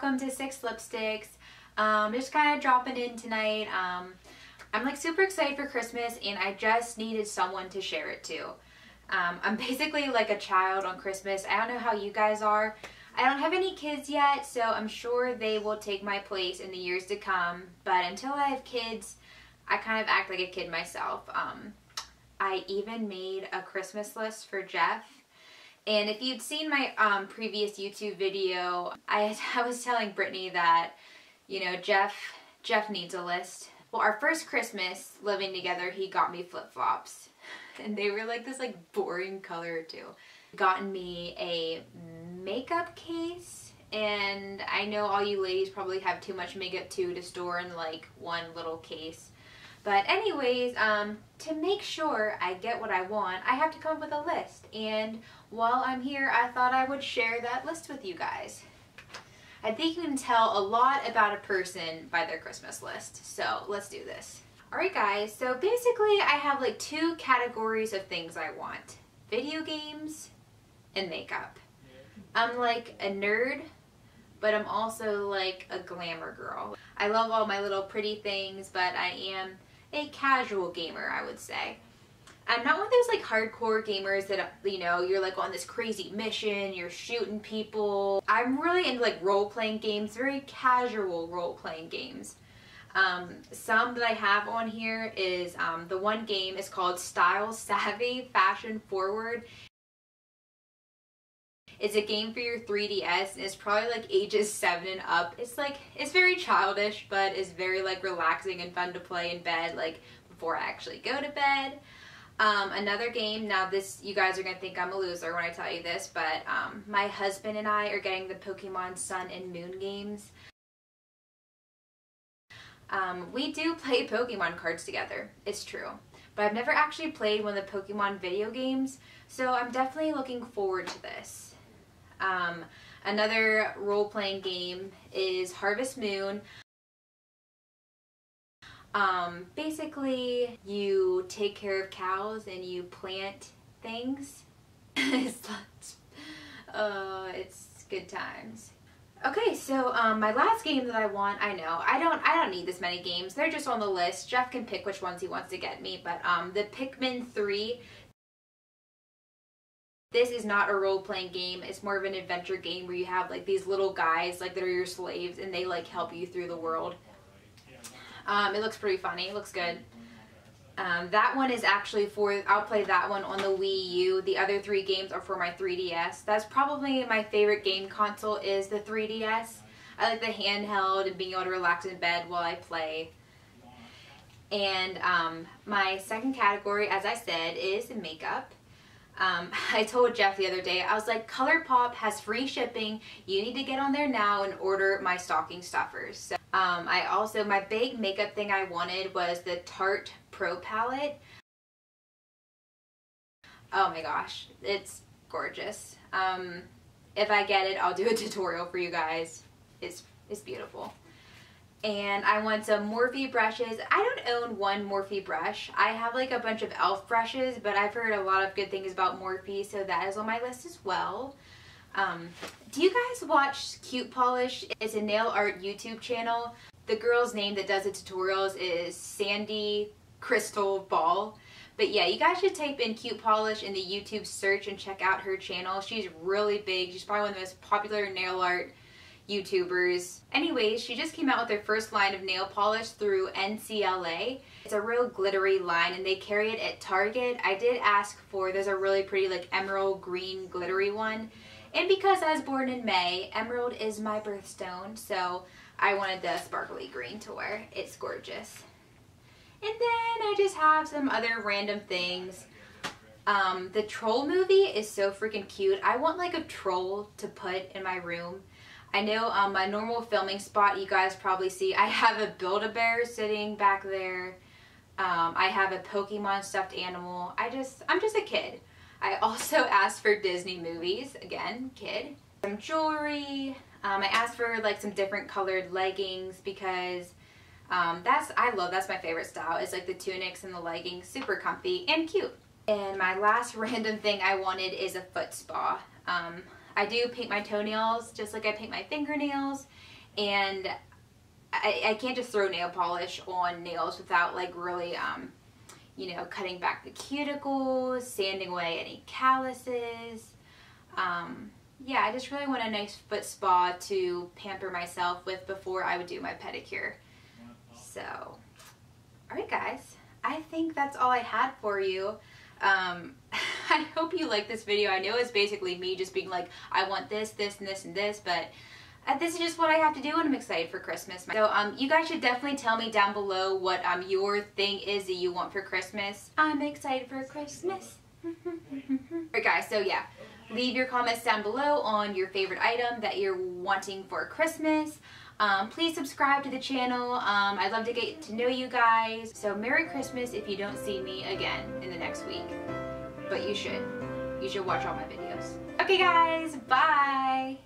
welcome to Six Lipstix. Um, just kind of dropping in tonight. Um, I'm like super excited for Christmas and I just needed someone to share it to. Um, I'm basically like a child on Christmas. I don't know how you guys are. I don't have any kids yet, so I'm sure they will take my place in the years to come. But until I have kids, I kind of act like a kid myself. Um, I even made a Christmas list for Jeff and if you'd seen my um, previous YouTube video, I, I was telling Brittany that, you know, Jeff, Jeff needs a list. Well, our first Christmas living together, he got me flip-flops. And they were like this like boring color too. Gotten me a makeup case and I know all you ladies probably have too much makeup too to store in like one little case. But anyways, um, to make sure I get what I want, I have to come up with a list. And while I'm here, I thought I would share that list with you guys. I think you can tell a lot about a person by their Christmas list. So let's do this. Alright guys, so basically I have like two categories of things I want. Video games and makeup. I'm like a nerd, but I'm also like a glamour girl. I love all my little pretty things, but I am a casual gamer, I would say. I'm not one of those like hardcore gamers that, you know, you're like on this crazy mission, you're shooting people. I'm really into like role-playing games, very casual role-playing games. Um, some that I have on here is um, the one game is called Style Savvy Fashion Forward. It's a game for your 3DS and it's probably like ages 7 and up. It's like, it's very childish, but it's very like relaxing and fun to play in bed like before I actually go to bed. Um, another game, now this, you guys are going to think I'm a loser when I tell you this, but um, my husband and I are getting the Pokemon Sun and Moon games. Um, we do play Pokemon cards together, it's true. But I've never actually played one of the Pokemon video games, so I'm definitely looking forward to this. Um, another role-playing game is Harvest Moon. Um, basically, you take care of cows and you plant things. it's, uh, it's good times. Okay, so um, my last game that I want, I know, I don't I don't need this many games. They're just on the list. Jeff can pick which ones he wants to get me, but um, the Pikmin 3 this is not a role-playing game. It's more of an adventure game where you have like these little guys like that are your slaves and they like help you through the world. Um, it looks pretty funny. It looks good. Um, that one is actually for, I'll play that one on the Wii U. The other three games are for my 3DS. That's probably my favorite game console is the 3DS. I like the handheld and being able to relax in bed while I play. And um, my second category, as I said, is makeup. Um, I told Jeff the other day, I was like, ColourPop has free shipping. You need to get on there now and order my stocking stuffers. So, um, I also, my big makeup thing I wanted was the Tarte Pro Palette. Oh my gosh, it's gorgeous. Um, if I get it, I'll do a tutorial for you guys. It's, it's beautiful and I want some Morphe brushes. I don't own one Morphe brush. I have like a bunch of e.l.f. brushes, but I've heard a lot of good things about Morphe, so that is on my list as well. Um, do you guys watch Cute Polish? It's a nail art YouTube channel. The girl's name that does the tutorials is Sandy Crystal Ball. But yeah, you guys should type in Cute Polish in the YouTube search and check out her channel. She's really big. She's probably one of the most popular nail art YouTubers. Anyways, she just came out with her first line of nail polish through NCLA. It's a real glittery line and they carry it at Target. I did ask for, there's a really pretty like emerald green glittery one. And because I was born in May, emerald is my birthstone, so I wanted the sparkly green to wear. It's gorgeous. And then I just have some other random things. Um, the troll movie is so freaking cute. I want like a troll to put in my room I know um, my normal filming spot you guys probably see I have a Build-A-Bear sitting back there. Um, I have a Pokemon stuffed animal. I just, I'm just a kid. I also asked for Disney movies, again, kid. Some jewelry. Um, I asked for like some different colored leggings because um, that's, I love, that's my favorite style. It's like the tunics and the leggings, super comfy and cute. And my last random thing I wanted is a foot spa. Um, I do paint my toenails just like I paint my fingernails and I, I can't just throw nail polish on nails without like really um, you know cutting back the cuticles sanding away any calluses. Um, yeah I just really want a nice foot spa to pamper myself with before I would do my pedicure. So alright guys. I think that's all I had for you. Um, I hope you like this video. I know it's basically me just being like, I want this, this, and this, and this, but uh, this is just what I have to do and I'm excited for Christmas. So um, you guys should definitely tell me down below what um, your thing is that you want for Christmas. I'm excited for Christmas. Alright guys, so yeah, leave your comments down below on your favorite item that you're wanting for Christmas. Um, please subscribe to the channel. Um, I'd love to get to know you guys. So Merry Christmas if you don't see me again in the next week. But you should. You should watch all my videos. Okay guys, bye!